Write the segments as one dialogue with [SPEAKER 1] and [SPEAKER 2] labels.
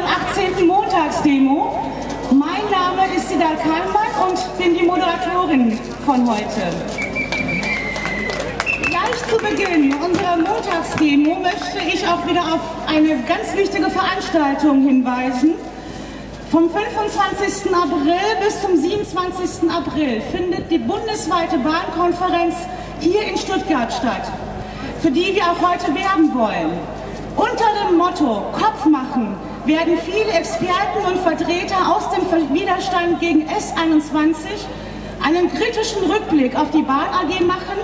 [SPEAKER 1] unseren 18. Montagsdemo. Mein Name ist Sidal Kalmann und bin die Moderatorin von heute. Gleich zu Beginn unserer Montagsdemo möchte ich auch wieder auf eine ganz wichtige Veranstaltung hinweisen. Vom 25. April bis zum 27. April findet die bundesweite Bahnkonferenz hier in Stuttgart statt, für die wir auch heute werben wollen. Unter dem Motto Kopf machen werden viele Experten und Vertreter aus dem Widerstand gegen S21 einen kritischen Rückblick auf die Bahn AG machen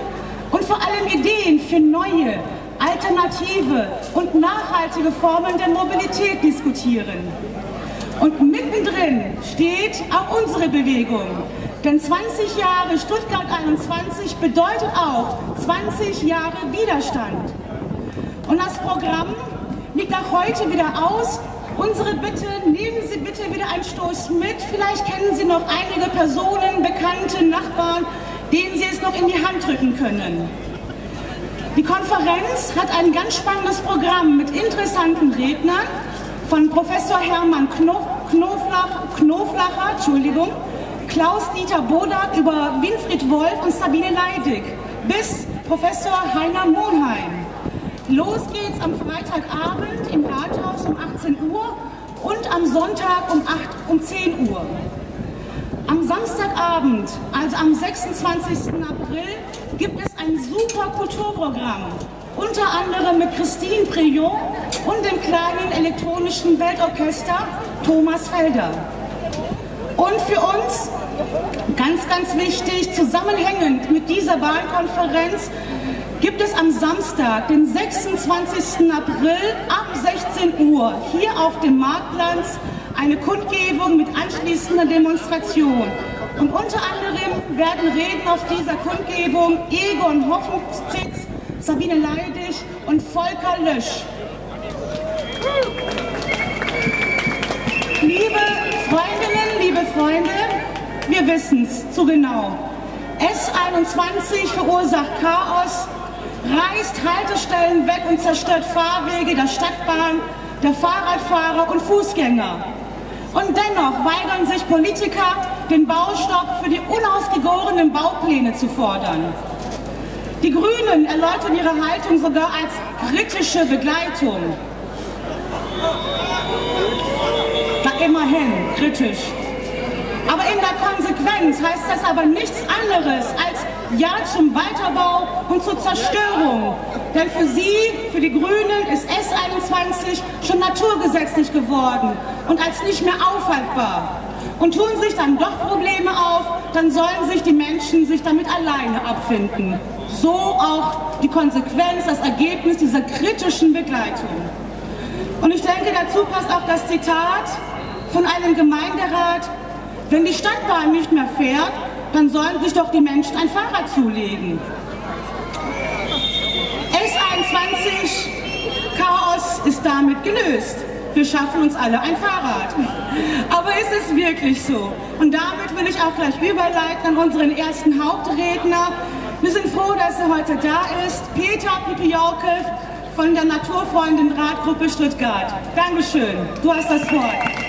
[SPEAKER 1] und vor allem Ideen für neue, alternative und nachhaltige Formen der Mobilität diskutieren. Und mittendrin steht auch unsere Bewegung. Denn 20 Jahre Stuttgart 21 bedeutet auch 20 Jahre Widerstand. Und das Programm liegt auch heute wieder aus. Unsere Bitte, nehmen Sie bitte wieder einen Stoß mit. Vielleicht kennen Sie noch einige Personen, Bekannte, Nachbarn, denen Sie es noch in die Hand drücken können. Die Konferenz hat ein ganz spannendes Programm mit interessanten Rednern von Professor Hermann Knof Knoflach, Knoflacher, Entschuldigung, Klaus-Dieter Bodak über Winfried Wolf und Sabine Leidig bis Professor Heiner Monheim. Los geht's am Freitagabend um 18 Uhr und am Sonntag um, 8, um 10 Uhr. Am Samstagabend, also am 26. April, gibt es ein super Kulturprogramm unter anderem mit Christine Prion und dem kleinen elektronischen Weltorchester Thomas Felder. Und für uns, ganz, ganz wichtig, zusammenhängend mit dieser Wahlkonferenz, gibt es am Samstag, den 26. April ab 16 Uhr hier auf dem Marktplatz eine Kundgebung mit anschließender Demonstration. Und unter anderem werden Reden auf dieser Kundgebung Egon Hoffnungszitz Sabine Leidig und Volker Lösch. Freunde, wir wissen es zu genau. S21 verursacht Chaos, reißt Haltestellen weg und zerstört Fahrwege der Stadtbahn, der Fahrradfahrer und Fußgänger. Und dennoch weigern sich Politiker, den Baustopp für die unausgegorenen Baupläne zu fordern. Die Grünen erläutern ihre Haltung sogar als kritische Begleitung. Na immerhin, kritisch. Aber in der Konsequenz heißt das aber nichts anderes als Ja zum Weiterbau und zur Zerstörung. Denn für sie, für die Grünen, ist S21 schon naturgesetzlich geworden und als nicht mehr aufhaltbar. Und tun sich dann doch Probleme auf, dann sollen sich die Menschen sich damit alleine abfinden. So auch die Konsequenz, das Ergebnis dieser kritischen Begleitung. Und ich denke, dazu passt auch das Zitat von einem Gemeinderat, wenn die Stadtbahn nicht mehr fährt, dann sollen sich doch die Menschen ein Fahrrad zulegen. S21 Chaos ist damit gelöst. Wir schaffen uns alle ein Fahrrad. Aber ist es wirklich so? Und damit will ich auch gleich überleiten an unseren ersten Hauptredner, wir sind froh, dass er heute da ist. Peter Pipijauke von der Naturfreundin Radgruppe Stuttgart. Dankeschön. Du hast das Wort.